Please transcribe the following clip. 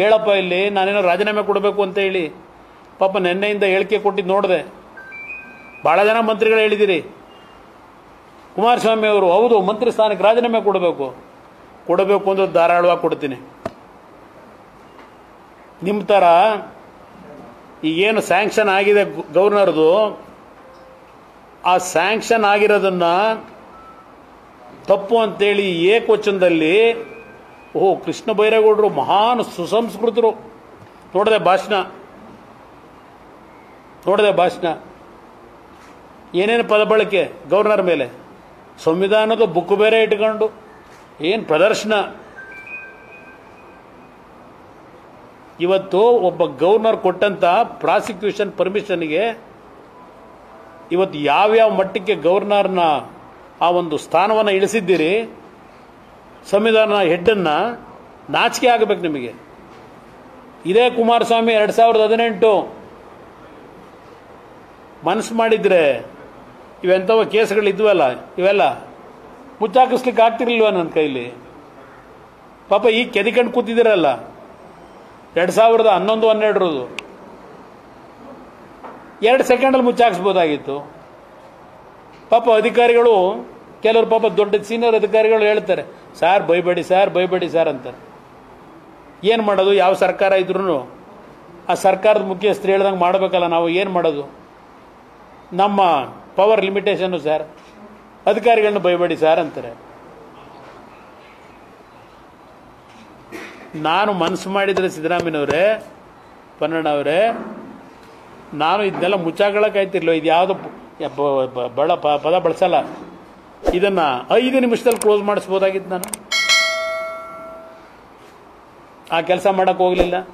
ಕೇಳಪ್ಪ ಇಲ್ಲಿ, ನಾನೇನೋ ರಾಜೀನಾಮೆ ಕೊಡಬೇಕು ಅಂತ ಹೇಳಿ. ಪಾಪ ನಿನ್ನೆಯಿಂದ ಹೇಳಿಕೆ ಕೊಟ್ಟಿದ್ದು ನೋಡಿದೆ. ಭಾಳ ಜನ ಮಂತ್ರಿಗಳು ಹೇಳಿದ್ದೀರಿ ಕುಮಾರಸ್ವಾಮಿ ಅವರು, ಹೌದು, ಮಂತ್ರಿ ಸ್ಥಾನಕ್ಕೆ ರಾಜೀನಾಮೆ ಕೊಡಬೇಕು. ಕೊಡಬೇಕು ಅಂದ್ರೆ ಧಾರಾಳವಾಗಿ ಕೊಡ್ತೀನಿ. ನಿಮ್ಮ ಥರ ಈಗೇನು ಸ್ಯಾಂಕ್ಷನ್ ಆಗಿದೆ ಗವರ್ನರ್ದು ಆ ಸ್ಯಾಂಕ್ಷನ್ ಆಗಿರೋದನ್ನ ತಪ್ಪು ಅಂತೇಳಿ ಏಕವಚನದಲ್ಲಿ ಓ ಕೃಷ್ಣ ಬೈರೇಗೌಡರು ಮಹಾನ್ ಸುಸಂಸ್ಕೃತರು. ನೋಡಿದೆ ಭಾಷಣ. ನೋಡಿದೆ ಭಾಷಣ. ಏನೇನು ಪದ ಬಳಕೆ? ಗವರ್ನರ್ ಮೇಲೆ. ಸಂವಿಧಾನದ ಬುಕ್ ಬೇರೆ ಇಟ್ಕೊಂಡು. ಏನು ಪ್ರದರ್ಶನ? ಇವತ್ತು ಒಬ್ಬ ಗವರ್ನರ್ ಕೊಟ್ಟಂತ ಪ್ರಾಸಿಕ್ಯೂಷನ್ ಪರ್ಮಿಷನ್ಗೆ ಇವತ್ತು ಯಾವ್ಯಾವ ಮಟ್ಟಕ್ಕೆ ಗವರ್ನರ್ನ ಆ ಒಂದು ಸ್ಥಾನವನ್ನು ಇಳಿಸಿದ್ದೀರಿ ಸಂವಿಧಾನ ಹೆಡ್ಡನ್ನು ನಾಚಿಕೆ ಆಗಬೇಕು ನಿಮಗೆ. ಇದೇ ಕುಮಾರಸ್ವಾಮಿ ಎರಡು ಸಾವಿರದ ಹದಿನೆಂಟು. ಮನಸ್ಸು ಮಾಡಿದರೆ ಇವೆಂಥವ ಕೇಸ್ಗಳು ಇದ್ವಲ್ಲ ಇವೆಲ್ಲ ಮುಚ್ಚಾಕಿಸ್ಲಿಕ್ಕೆ ಆಗ್ತಿರ್ಲಿಲ್ವ ನನ್ನ ಕೈಲಿ? ಪಾಪ ಈಗ ಕೆದಿಕಂಡು ಕೂತಿದ್ದೀರಲ್ಲ, ಎರಡು ಸಾವಿರದ ಹನ್ನೊಂದು, ಹನ್ನೆರಡರದು. ಎರಡು ಸೆಕೆಂಡಲ್ಲಿ ಮುಚ್ಚಾಕಿಸ್ಬೋದಾಗಿತ್ತು. ಪಾಪ ಅಧಿಕಾರಿಗಳು, ಕೆಲವರು ಪಾಪ ದೊಡ್ಡ ಸೀನಿಯರ್ ಅಧಿಕಾರಿಗಳು ಹೇಳ್ತಾರೆ ಸಾರ್ ಬೈಬೇಡಿ ಸಾರ್ ಬೈಬೇಡಿ ಸಾರ್ ಅಂತಾರೆ. ಏನು ಮಾಡೋದು? ಯಾವ ಸರ್ಕಾರ ಇದ್ರೂ ಆ ಸರ್ಕಾರದ ಮುಖ್ಯಸ್ಥರು ಹೇಳ್ದಂಗೆ ಮಾಡಬೇಕಲ್ಲ, ನಾವು ಏನು ಮಾಡೋದು? ನಮ್ಮ ಪವರ್ ಲಿಮಿಟೇಷನ್ನು ಸರ್. ಅಧಿಕಾರಿಗಳನ್ನ ಬೈಬೇಡಿ ಸರ್ ಅಂತಾರೆ. ನಾನು ಮನಸ್ಸು ಮಾಡಿದರೆ ಸಿದ್ದರಾಮಯ್ಯನವರೇ, ಪನ್ನಣ್ಣವರೇ, ನಾನು ಇದನ್ನೆಲ್ಲ ಮುಚ್ಚಾಕೊಳ್ಳೋಕ್ಕಾಯ್ತಿರ್ಲಿಲ್ಲ ಇದು ಯಾವುದೋ ಬಳ ಪದ ಬಳಸಲ್ಲ. ಇದನ್ನ ಐದು ನಿಮಿಷದಲ್ಲಿ ಕ್ಲೋಸ್ ಮಾಡಿಸ್ಬೋದಾಗಿತ್ತು ನಾನು. ಆ ಕೆಲಸ ಮಾಡಕ್ಕೆ ಹೋಗಲಿಲ್ಲ.